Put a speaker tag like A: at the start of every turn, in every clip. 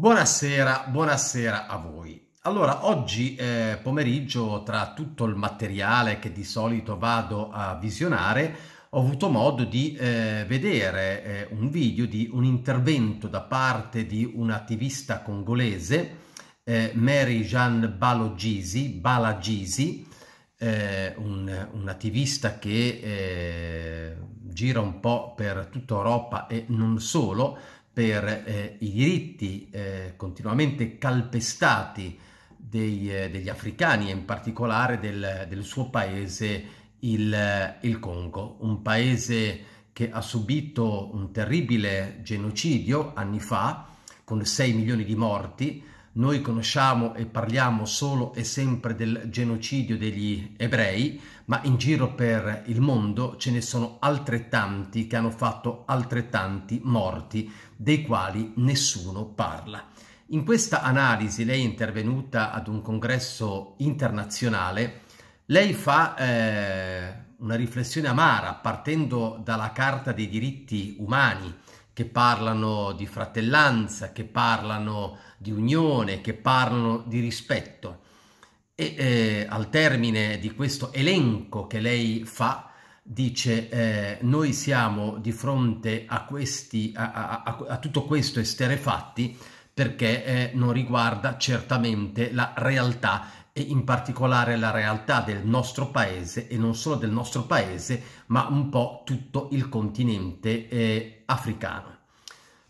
A: Buonasera, buonasera a voi. Allora, oggi eh, pomeriggio, tra tutto il materiale che di solito vado a visionare, ho avuto modo di eh, vedere eh, un video di un intervento da parte di un'attivista congolese, eh, Mary Jean Balogisi, Balagisi, eh, un, un, attivista che eh, gira un po' per tutta Europa e non solo, per eh, i diritti eh, continuamente calpestati dei, eh, degli africani e in particolare del, del suo paese, il, il, Congo, un paese che ha subito un terribile genocidio anni fa con 6 milioni di morti. Noi conosciamo e parliamo solo e sempre del genocidio degli ebrei, ma in giro per il mondo ce ne sono altrettanti che hanno fatto altrettanti morti, dei quali nessuno parla. In questa analisi lei è intervenuta ad un congresso internazionale, lei fa eh, una riflessione amara partendo dalla Carta dei diritti umani che parlano di fratellanza, che parlano di unione, che parlano di rispetto. E eh, al termine di questo elenco che lei fa dice eh, noi siamo di fronte a, questi, a, a, a tutto questo esterefatti perché eh, non riguarda certamente la realtà e in particolare la realtà del nostro paese e non solo del nostro paese ma un po' tutto il continente eh, africano.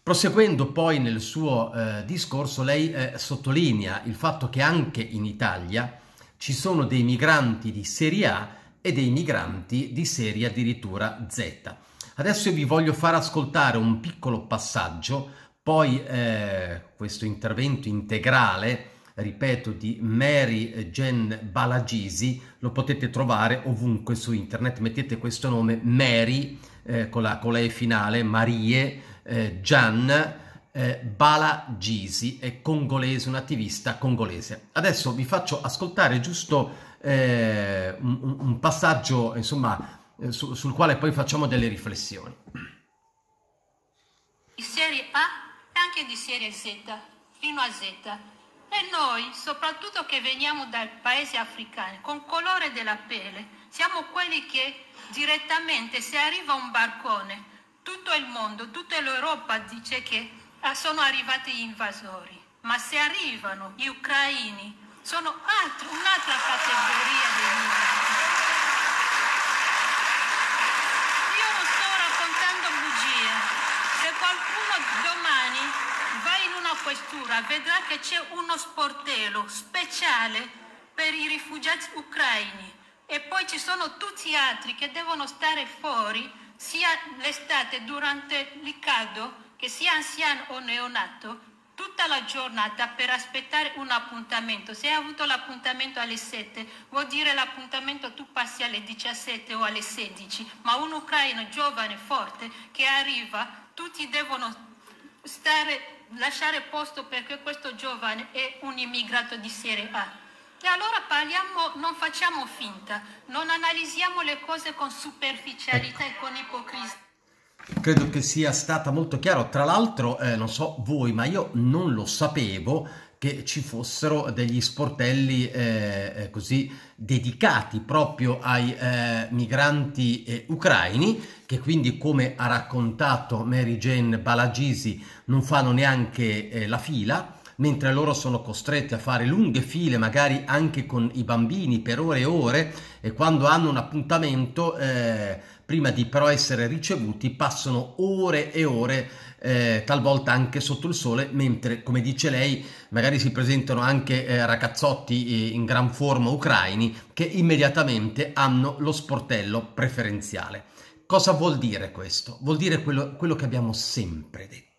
A: Proseguendo poi nel suo eh, discorso, lei eh, sottolinea il fatto che anche in Italia ci sono dei migranti di serie A e dei migranti di serie addirittura Z. Adesso io vi voglio far ascoltare un piccolo passaggio, poi eh, questo intervento integrale, ripeto, di Mary Jen Balagisi, lo potete trovare ovunque su internet, mettete questo nome Mary eh, con, la, con la E finale, Marie eh, Gian eh, Bala Gisi, è congolese, un attivista congolese. Adesso vi faccio ascoltare giusto eh, un, un, passaggio insomma, eh, su, sul quale poi facciamo delle riflessioni.
B: Di serie A e anche di serie Z, fino a Z. E noi, soprattutto che veniamo dai paesi africani, con colore della pelle, siamo quelli che direttamente, se arriva un barcone, tutto il mondo, tutta l'Europa dice che Ah, sono arrivati gli invasori, ma se arrivano gli ucraini sono altro, un'altra categoria di migranti. Io non sto raccontando bugie. Se qualcuno domani una questura vedrà che c'è uno sportello speciale per i rifugiati ucraini e poi ci sono tutti gli altri che devono stare fuori sia l'estate durante il caldo che sia anziano o neonato, tutta la giornata per aspettare un appuntamento. Se hai avuto l'appuntamento alle 7, vuol dire l'appuntamento tu passi alle 17 o alle 16, ma un ucraino giovane, forte, che arriva, tutti devono stare, lasciare posto perché questo giovane è un immigrato di serie A. E allora parliamo, non facciamo finta, non analizziamo le cose con superficialità e con ipocrisia.
A: Credo che sia stata molto chiaro. Tra l'altro, eh, non so voi, ma io non lo sapevo che ci fossero degli sportelli eh, eh così dedicati proprio ai eh, migranti eh, ucraini che quindi come ha raccontato Mary Jane Balagisi non fanno neanche eh, la fila mentre loro sono costretti a fare lunghe file magari anche con i bambini per ore e ore e quando hanno un appuntamento eh, prima di però essere ricevuti passano ore e ore eh, talvolta anche sotto il sole mentre come dice lei magari si presentano anche eh, ragazzotti eh, in gran forma ucraini che immediatamente hanno lo sportello preferenziale cosa vuol dire questo? vuol dire quello, quello che abbiamo sempre detto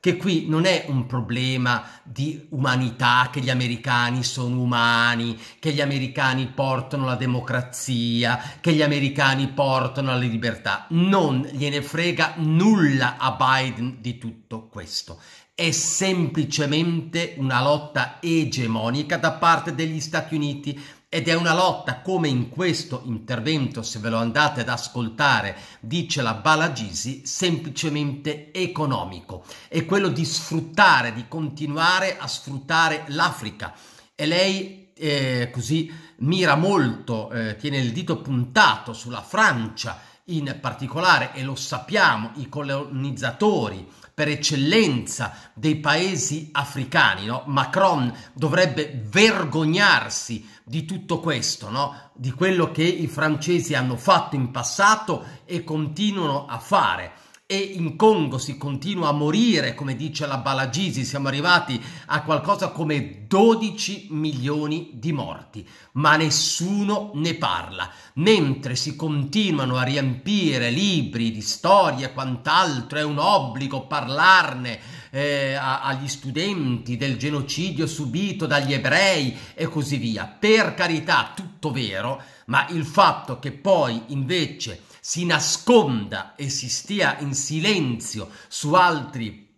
A: che qui non è un problema di umanità, che gli americani sono umani, che gli americani portano la democrazia, che gli americani portano la libertà. Non gliene frega nulla a Biden di tutto questo. È semplicemente una lotta egemonica da parte degli Stati Uniti ed è una lotta come in questo intervento, se ve lo andate ad ascoltare, dice la Balagisi, semplicemente economico. È quello di sfruttare, di continuare a sfruttare l'Africa. E lei eh, così mira molto, eh, tiene il dito puntato sulla Francia in particolare, e lo sappiamo, i colonizzatori per eccellenza dei paesi africani. No? Macron dovrebbe vergognarsi di tutto questo, no? di quello che i francesi hanno fatto in passato e continuano a fare e in Congo si continua a morire, come dice la Balagisi, siamo arrivati a qualcosa come 12 milioni di morti, ma nessuno ne parla, mentre si continuano a riempire libri di storia e quant'altro, è un obbligo parlarne eh, agli studenti del genocidio subito dagli ebrei e così via. Per carità, tutto vero, ma il fatto che poi invece si nasconda e si stia in silenzio su altri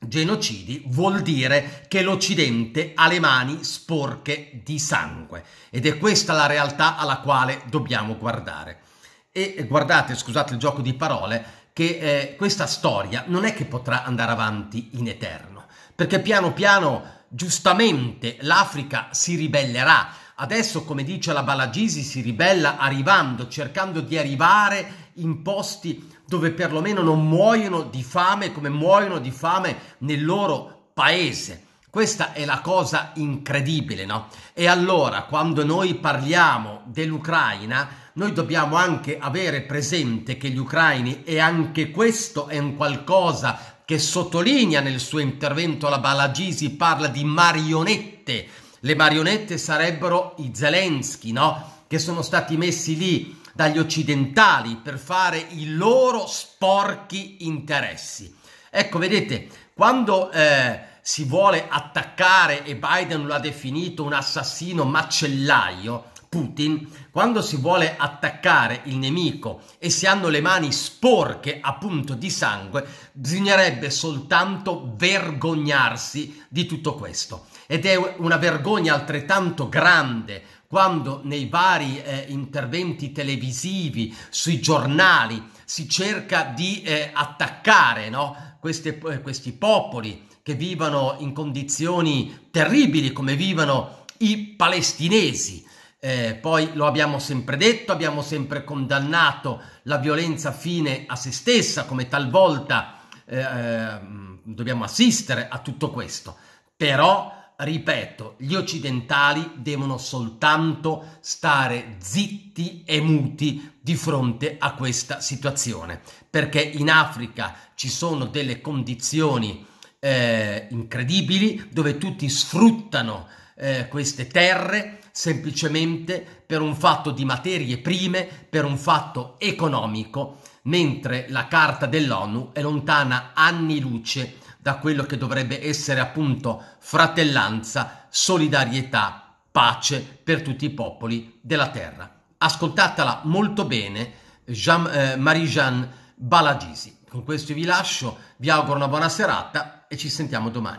A: genocidi vuol dire che l'Occidente ha le mani sporche di sangue ed è questa la realtà alla quale dobbiamo guardare. E guardate, scusate il gioco di parole, che eh, questa storia non è che potrà andare avanti in eterno, perché piano piano giustamente l'Africa si ribellerà, Adesso, come dice la Balagisi, si ribella arrivando, cercando di arrivare in posti dove perlomeno non muoiono di fame come muoiono di fame nel loro paese. Questa è la cosa incredibile, no? E allora, quando noi parliamo dell'Ucraina, noi dobbiamo anche avere presente che gli ucraini, e anche questo è un qualcosa che sottolinea nel suo intervento la Balagisi, parla di marionette, le marionette sarebbero i Zelensky, no? Che sono stati messi lì dagli occidentali per fare i loro sporchi interessi. Ecco, vedete, quando eh, si vuole attaccare e Biden lo ha definito un assassino macellaio, Putin, quando si vuole attaccare il nemico e si hanno le mani sporche appunto di sangue, bisognerebbe soltanto vergognarsi di tutto questo. Ed è una vergogna altrettanto grande quando nei vari eh, interventi televisivi, sui giornali, si cerca di eh, attaccare no? Queste, eh, questi popoli che vivono in condizioni terribili come vivono i palestinesi eh, poi lo abbiamo sempre detto, abbiamo sempre condannato la violenza fine a se stessa, come talvolta eh, ehm, dobbiamo assistere a tutto questo. Però, ripeto, gli occidentali devono soltanto stare zitti e muti di fronte a questa situazione, perché in Africa ci sono delle condizioni eh, incredibili dove tutti sfruttano eh, queste terre semplicemente per un fatto di materie prime, per un fatto economico, mentre la carta dell'ONU è lontana anni luce da quello che dovrebbe essere appunto fratellanza, solidarietà, pace per tutti i popoli della terra. Ascoltatela molto bene, Jean, eh, Marie-Jeanne Balagisi. Con questo vi lascio, vi auguro una buona serata e ci sentiamo domani.